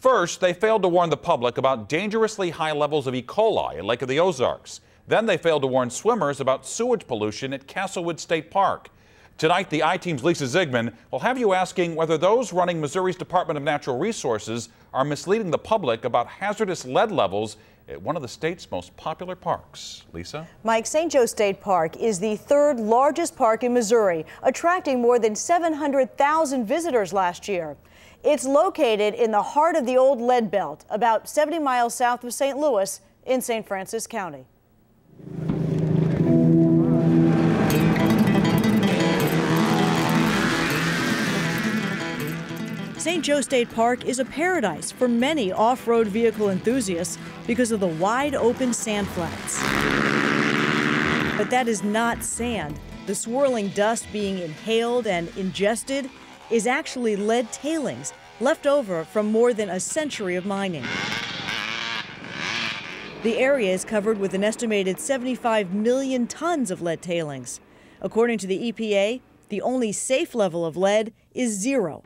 First, they failed to warn the public about dangerously high levels of E. coli at Lake of the Ozarks. Then they failed to warn swimmers about sewage pollution at Castlewood State Park. Tonight, the I-Team's Leisa Zigman will have you asking whether those running Missouri's Department of Natural Resources are misleading the public about hazardous lead levels at one of the state's most popular parks. Leisa? Mike, St. Joe State Park is the third largest park in Missouri, attracting more than 700,000 visitors last year. It's located in the heart of the old lead belt, about 70 miles south of St. Louis in St. Francois County. St. Joe State Park is a paradise for many off-road vehicle enthusiasts because of the wide open sand flats. But that is not sand. The swirling dust being inhaled and ingested is actually lead tailings left over from more than a century of mining. The area is covered with an estimated 75 million tons of lead tailings. According to the EPA, the only safe level of lead is zero.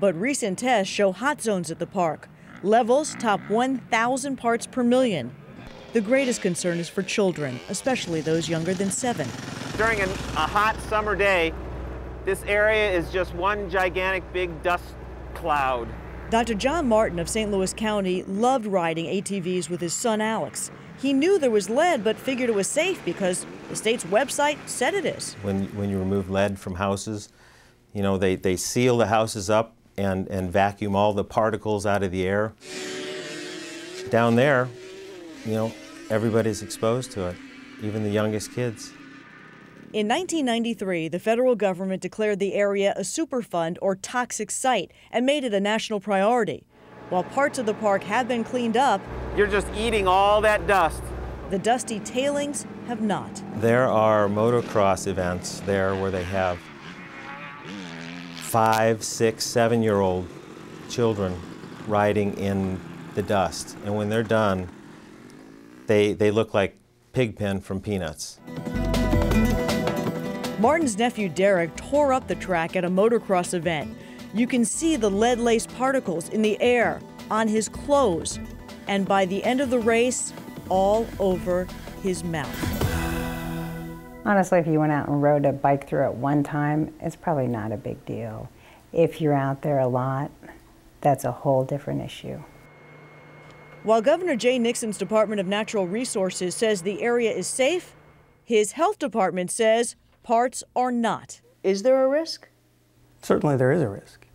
But recent tests show hot zones at the park. Levels top 1,000 parts per million. The greatest concern is for children, especially those younger than seven. During an, a hot summer day, this area is just one gigantic big dust cloud. Dr. John Martin of St. Louis County loved riding ATVs with his son Alex. He knew there was lead, but figured it was safe because the state's website said it is. When, when you remove lead from houses, you know, they, they seal the houses up and, and vacuum all the particles out of the air. Down there, you know, everybody's exposed to it, even the youngest kids. In 1993, the federal government declared the area a Superfund or toxic site and made it a national priority. While parts of the park have been cleaned up, you're just eating all that dust. The dusty tailings have not. There are motocross events there where they have five, six, seven year old children riding in the dust. And when they're done, they, they look like Pigpen from Peanuts. Martin's nephew Derek tore up the track at a motocross event. You can see the lead laced particles in the air, on his clothes, and by the end of the race, all over his mouth. Honestly, if you went out and rode a bike through it one time, it's probably not a big deal. If you're out there a lot, that's a whole different issue. While Governor Jay Nixon's Department of Natural Resources says the area is safe, his health department says parts are not. Is there a risk? Certainly there is a risk.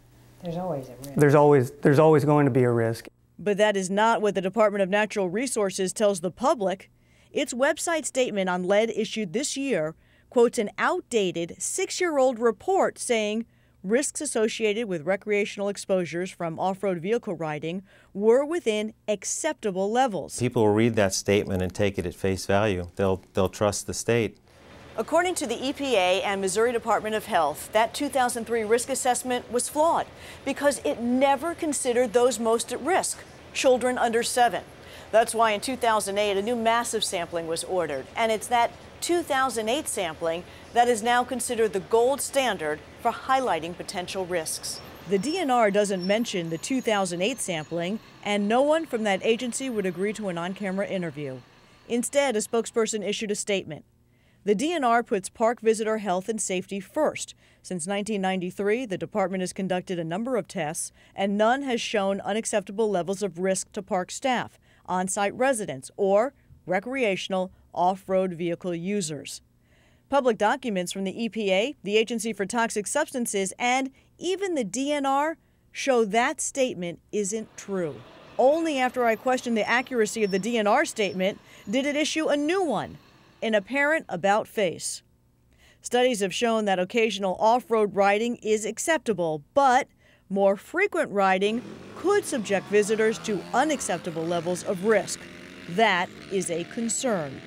There's always a risk. There's always, there's always going to be a risk. But that is not what the Department of Natural Resources tells the public. Its website statement on lead issued this year quotes an outdated six year old report saying risks associated with recreational exposures from off road vehicle riding were within acceptable levels. People will read that statement and take it at face value. They'll, they'll trust the state. According to the EPA and Missouri Department of Health, that 2003 risk assessment was flawed because it never considered those most at risk, children under seven. That's why in 2008, a new massive sampling was ordered. And it's that 2008 sampling that is now considered the gold standard for highlighting potential risks. The DNR doesn't mention the 2008 sampling, and no one from that agency would agree to an on camera interview. Instead, a spokesperson issued a statement. The DNR puts park visitor health and safety first. Since 1993, the department has conducted a number of tests, and none has shown unacceptable levels of risk to park staff, on site residents, or recreational off road vehicle users. Public documents from the EPA, the Agency for Toxic Substances, and even the DNR show that statement isn't true. Only after I questioned the accuracy of the DNR statement did it issue a new one, an apparent about face. Studies have shown that occasional off road riding is acceptable, but more frequent riding could subject visitors to unacceptable levels of risk. That is a concern.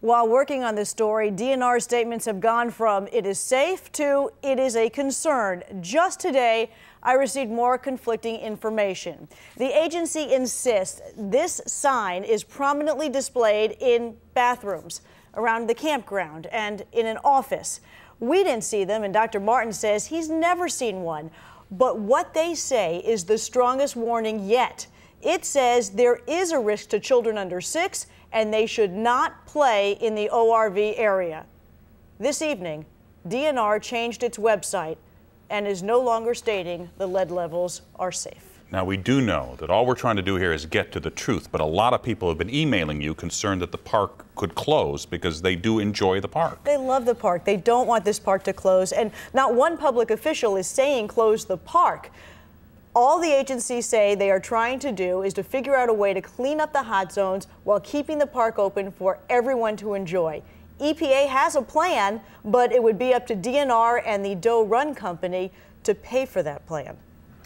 While working on this story, DNR statements have gone from it is safe to it is a concern. Just today, I received more conflicting information. The agency insists this sign is prominently displayed in bathrooms, around the campground, and in an office. We didn't see them, and Dr. Martin says he's never seen one. But what they say is the strongest warning yet. It says there is a risk to children under six and they should not play in the ORV area. This evening, DNR changed its website and is no longer stating the lead levels are safe. Now, we do know that all we're trying to do here is get to the truth, but a lot of people have been emailing you concerned that the park could close because they do enjoy the park. They love the park. They don't want this park to close, and not one public official is saying close the park. All the agencies say they are trying to do is to figure out a way to clean up the hot zones while keeping the park open for everyone to enjoy. EPA has a plan, but it would be up to DNR and the Doe Run Company to pay for that plan.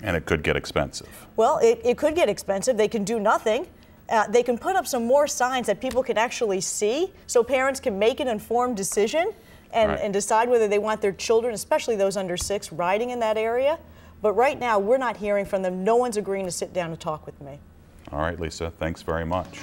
And it could get expensive. Well, it, it could get expensive. They can do nothing. Uh, they can put up some more signs that people can actually see so parents can make an informed decision and, Right. and decide whether they want their children, especially those under six, riding in that area. But right now, we're not hearing from them. No one's agreeing to sit down and talk with me. All right, Leisa, thanks very much.